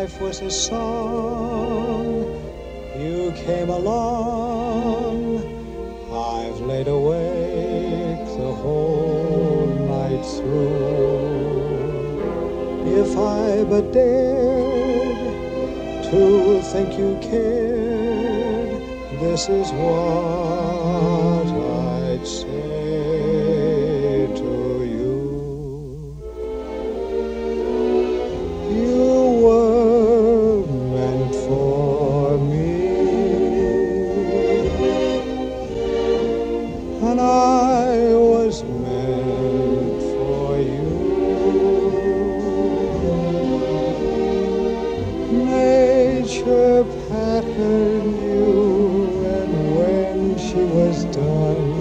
life was a song. You came along. I've laid awake the whole night through. If I but dared to think you cared, this is what I'd say Patterned you, and when she was done,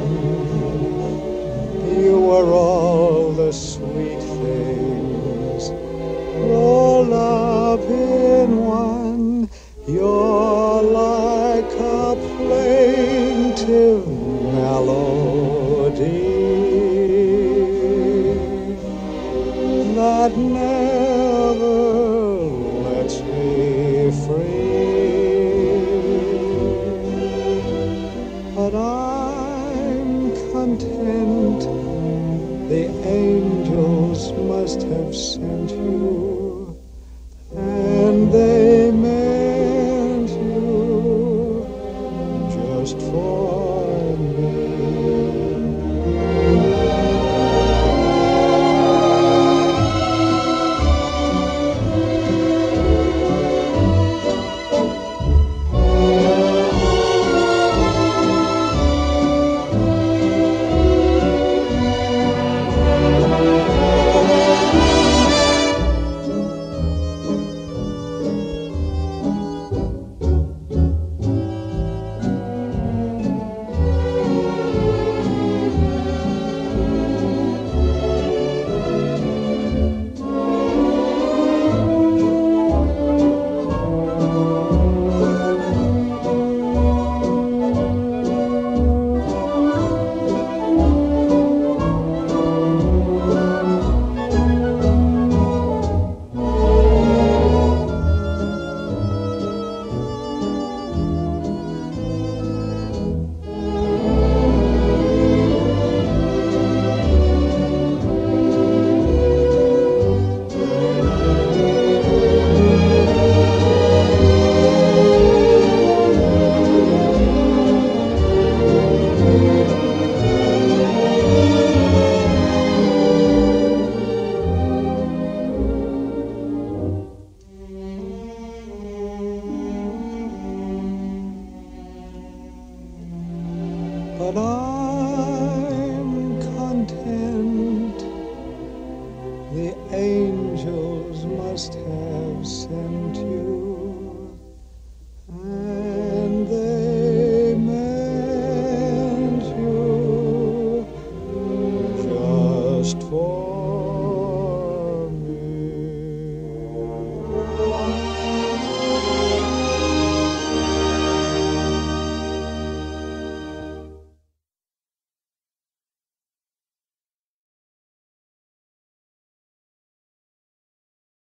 you were all the sweet things rolled up in one. You're like a plaintive melody that never must have sent you but I'm content. The angels must have sent you.